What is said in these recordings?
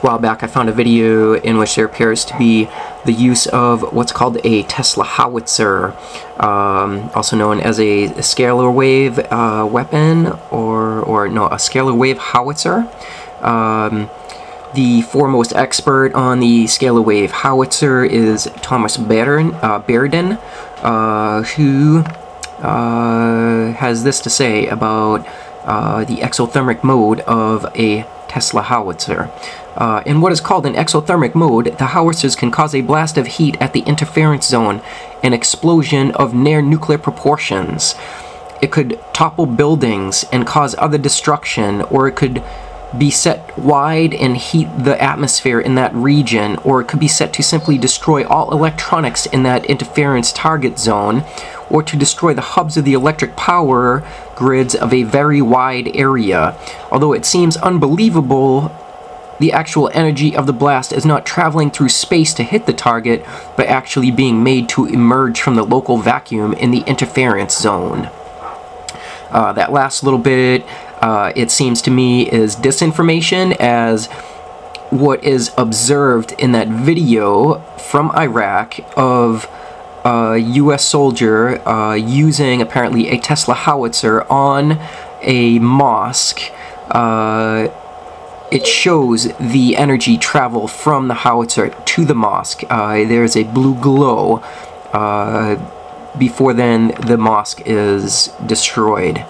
while back I found a video in which there appears to be the use of what's called a Tesla howitzer, um, also known as a, scalar wave uh, weapon, or, or no, a scalar wave howitzer. Um, the foremost expert on the scalar wave howitzer is Thomas Bearden, uh, uh, who uh, has this to say about uh, the exothermic mode of a Tesla howitzer. Uh, in what is called an exothermic mode, the howitzers can cause a blast of heat at the interference zone, an explosion of near-nuclear proportions. It could topple buildings and cause other destruction, or it could be set wide and heat the atmosphere in that region, or it could be set to simply destroy all electronics in that interference target zone, or to destroy the hubs of the electric power grids of a very wide area. Although it seems unbelievable, the actual energy of the blast is not traveling through space to hit the target, but actually being made to emerge from the local vacuum in the interference zone. Uh, that last little bit, uh, it seems to me, is disinformation as what is observed in that video from Iraq of a U.S. soldier uh, using apparently a Tesla howitzer on a mosque. Uh, it shows the energy travel from the howitzer to the mosque. Uh, there's a blue glow. Uh, before then, the mosque is destroyed.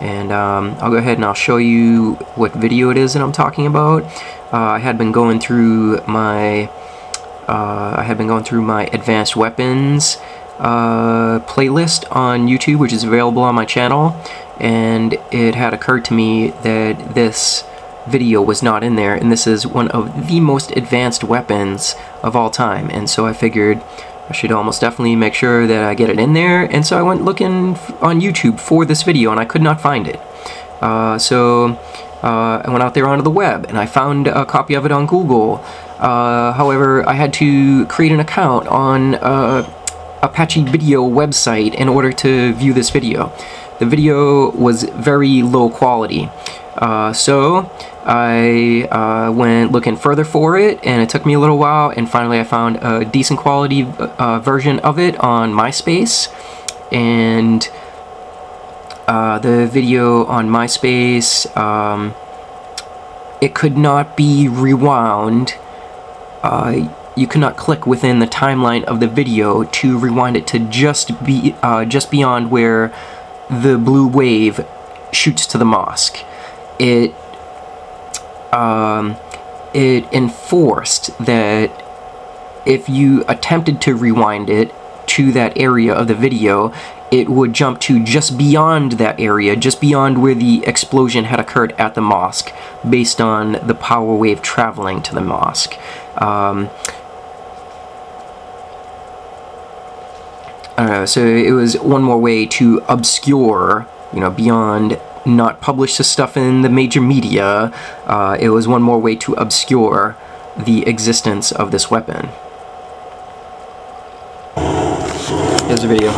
And um, I'll go ahead and I'll show you what video it is that I'm talking about. Uh, I had been going through my uh, I had been going through my advanced weapons uh, playlist on YouTube, which is available on my channel, and it had occurred to me that this video was not in there, and this is one of the most advanced weapons of all time, and so I figured I should almost definitely make sure that I get it in there, and so I went looking on YouTube for this video, and I could not find it. Uh, so uh, I went out there onto the web, and I found a copy of it on Google, uh, however, I had to create an account on uh, Apache Video website in order to view this video. The video was very low quality. Uh, so I uh, went looking further for it and it took me a little while and finally I found a decent quality uh, version of it on MySpace and uh, the video on MySpace um, it could not be rewound uh, you cannot click within the timeline of the video to rewind it to just be uh, just beyond where the blue wave shoots to the mosque. It um, it enforced that if you attempted to rewind it to that area of the video, it would jump to just beyond that area, just beyond where the explosion had occurred at the mosque, based on the power wave traveling to the mosque. Um, know. so it was one more way to obscure, you know, beyond not publish the stuff in the major media, uh, it was one more way to obscure the existence of this weapon. Here's a video.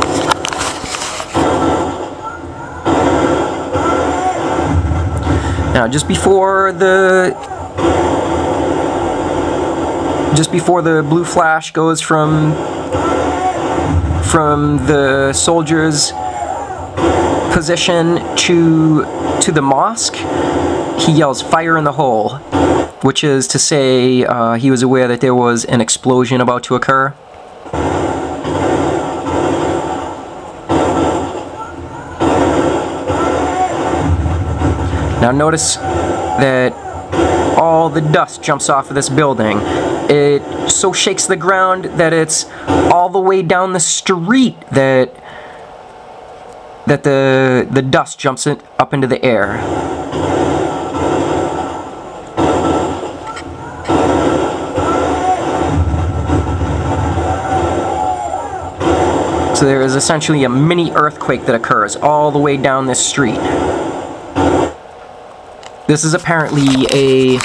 Now, just before the just before the blue flash goes from from the soldiers position to to the mosque he yells fire in the hole which is to say uh, he was aware that there was an explosion about to occur. Now notice that all the dust jumps off of this building. It so shakes the ground that it's all the way down the street that that the the dust jumps it up into the air. So there is essentially a mini earthquake that occurs all the way down this street. This is apparently a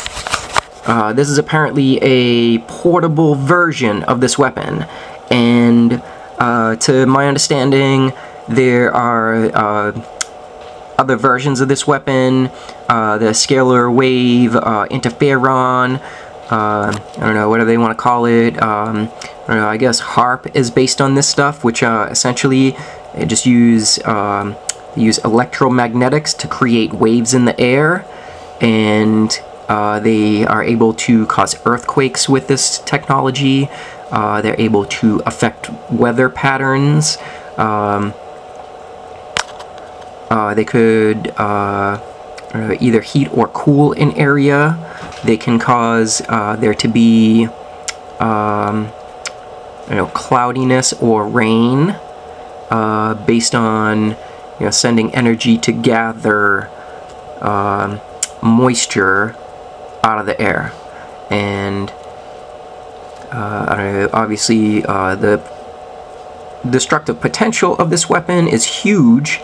uh, this is apparently a portable version of this weapon, and uh, to my understanding, there are uh, other versions of this weapon, uh, the scalar wave, uh, interferon, I don't know, whatever they want to call it. Um, I know, I guess HAARP is based on this stuff, which essentially just use, um, use electromagnetics to create waves in the air, and uh, they are able to cause earthquakes with this technology. Uh, they're able to affect weather patterns. Um, uh, they could uh, either heat or cool an area. They can cause uh, there to be um, you know, cloudiness or rain uh, based on you know, sending energy to gather um, moisture out of the air. And uh, obviously uh, the destructive potential of this weapon is huge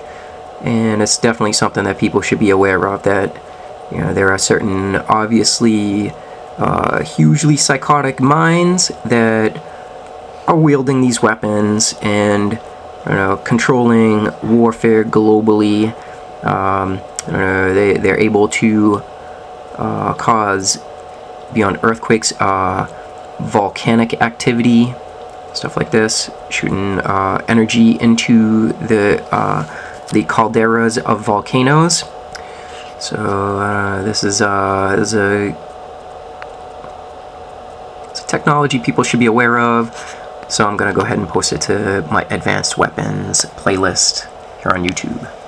and it's definitely something that people should be aware of that you know there are certain obviously uh, hugely psychotic minds that are wielding these weapons and you know controlling warfare globally. Um, you know, they, they're able to uh, cause beyond earthquakes uh, volcanic activity stuff like this shooting uh, energy into the uh, the calderas of volcanoes. So uh, this is uh, is a it's a technology people should be aware of. So I'm gonna go ahead and post it to my advanced weapons playlist here on YouTube.